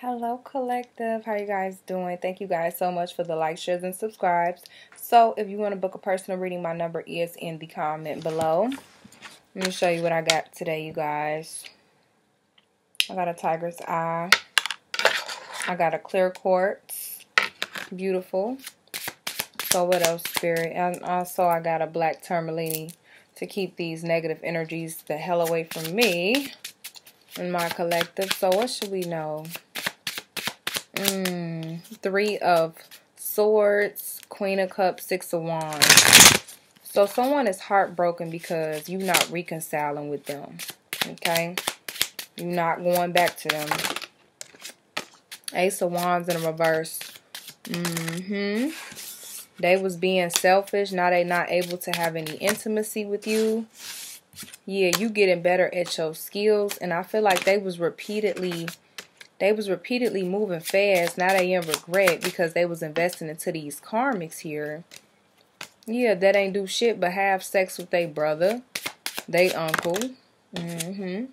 Hello, collective. How you guys doing? Thank you guys so much for the likes, shares, and subscribes. So, if you want to book a personal reading, my number is in the comment below. Let me show you what I got today, you guys. I got a tiger's eye. I got a clear quartz. Beautiful. So, what else, Spirit? And also, I got a black tourmaline to keep these negative energies the hell away from me in my collective. So, what should we know? Mm, three of Swords, Queen of Cups, Six of Wands. So someone is heartbroken because you're not reconciling with them. Okay? You're not going back to them. Ace of Wands in reverse. Mm-hmm. They was being selfish. Now they not able to have any intimacy with you. Yeah, you getting better at your skills. And I feel like they was repeatedly they was repeatedly moving fast. Now they in regret because they was investing into these karmics here. Yeah, that ain't do shit but have sex with their brother, they uncle. Mm-hmm.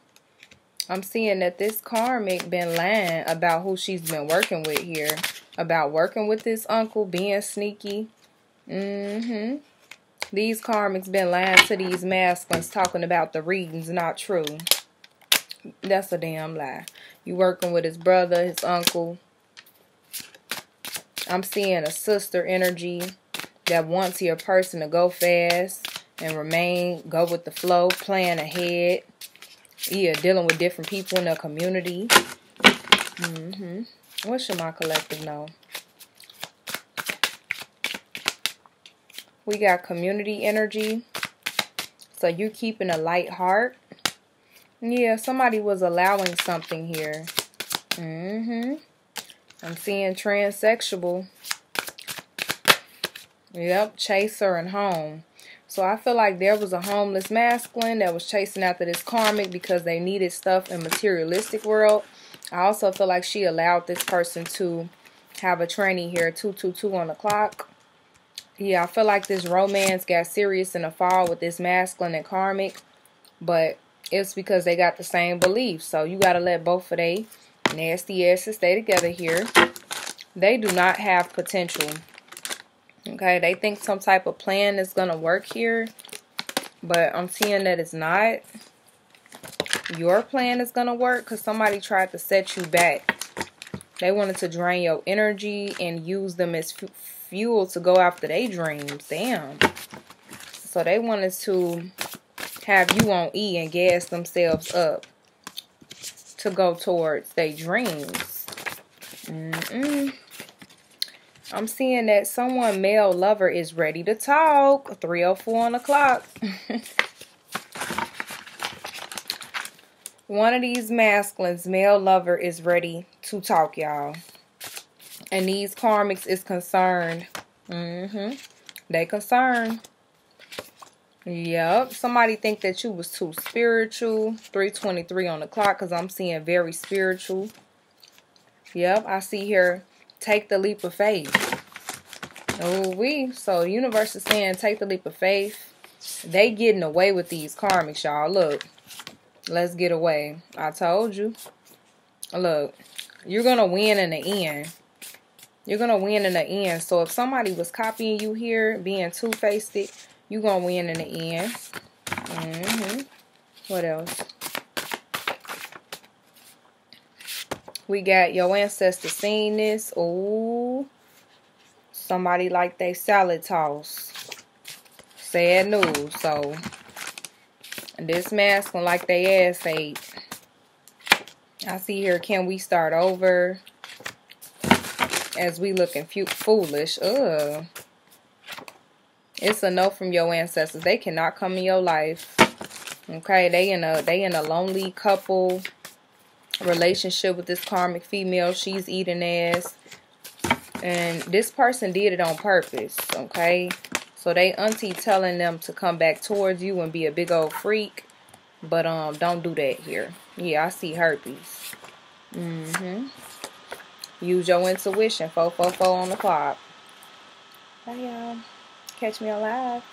I'm seeing that this karmic been lying about who she's been working with here. About working with this uncle, being sneaky. Mm-hmm. These karmics been lying to these masculines talking about the readings not true. That's a damn lie. You working with his brother, his uncle. I'm seeing a sister energy that wants your person to go fast and remain, go with the flow, plan ahead. Yeah, dealing with different people in the community. Mm-hmm. What should my collective know? We got community energy. So you keeping a light heart. Yeah, somebody was allowing something here. Mm-hmm. I'm seeing transsexual. Yep, chaser and home. So I feel like there was a homeless masculine that was chasing after this karmic because they needed stuff in materialistic world. I also feel like she allowed this person to have a tranny here, 222 on the clock. Yeah, I feel like this romance got serious in the fall with this masculine and karmic. But it's because they got the same beliefs. So you got to let both of they nasty asses stay together here. They do not have potential. Okay, they think some type of plan is going to work here. But I'm seeing that it's not. Your plan is going to work because somebody tried to set you back. They wanted to drain your energy and use them as fuel to go after their dreams. Damn. So they wanted to have you on E and gas themselves up to go towards their dreams. Mm -mm. I'm seeing that someone male lover is ready to talk. 304 on the clock. One of these masculines, male lover, is ready to talk, y'all. And these karmics is concerned. Mm-hmm. They concerned. Yep. Somebody think that you was too spiritual. 323 on the clock because I'm seeing very spiritual. Yep. I see here, take the leap of faith. Oh, we. So the universe is saying take the leap of faith. They getting away with these karmics, y'all. Look. Let's get away. I told you. Look. You're going to win in the end. You're going to win in the end. So if somebody was copying you here, being two-faced, you going to win in the end. Mm-hmm. What else? We got your ancestor seeing this. Ooh. Somebody like they salad toss. Sad news. So, this masculine like they ass ate. I see here, can we start over? As we looking foolish. Ugh. It's a no from your ancestors. They cannot come in your life. Okay, they in a they in a lonely couple relationship with this karmic female. She's eating ass. And this person did it on purpose, okay? So they auntie telling them to come back towards you and be a big old freak. But um don't do that here. Yeah, I see herpes. Mm-hmm. Use your intuition. 444 on the clock. Bye, y'all. Catch me alive.